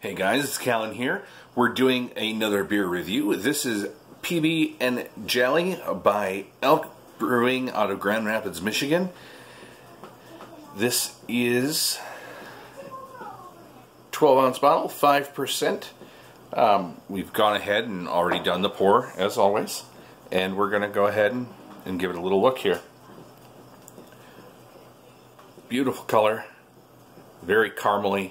Hey guys, it's Callan here. We're doing another beer review. This is PB and J'aley by Elk Brewing out of Grand Rapids, Michigan. This is 12 ounce bottle, 5%. Um, we've gone ahead and already done the pour, as always. And we're going to go ahead and, and give it a little look here. Beautiful color, very caramely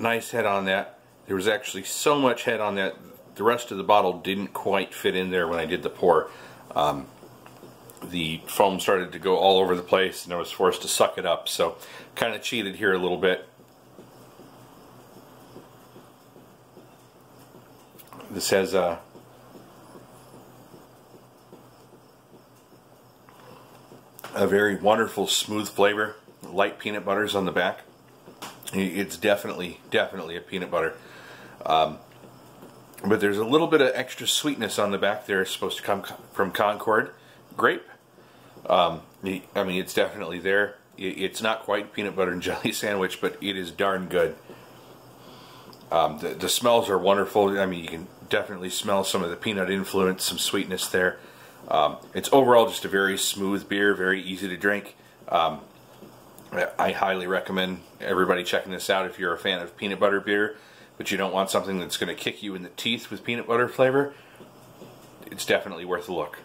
nice head on that. There was actually so much head on that, the rest of the bottle didn't quite fit in there when I did the pour. Um, the foam started to go all over the place and I was forced to suck it up, so kind of cheated here a little bit. This has a a very wonderful smooth flavor, light peanut butters on the back. It's definitely, definitely a peanut butter. Um, but there's a little bit of extra sweetness on the back there. It's supposed to come from Concord grape. Um, I mean, it's definitely there. It's not quite peanut butter and jelly sandwich, but it is darn good. Um, the, the, smells are wonderful. I mean, you can definitely smell some of the peanut influence, some sweetness there. Um, it's overall just a very smooth beer, very easy to drink. Um, I highly recommend everybody checking this out if you're a fan of peanut butter beer, but you don't want something that's going to kick you in the teeth with peanut butter flavor. It's definitely worth a look.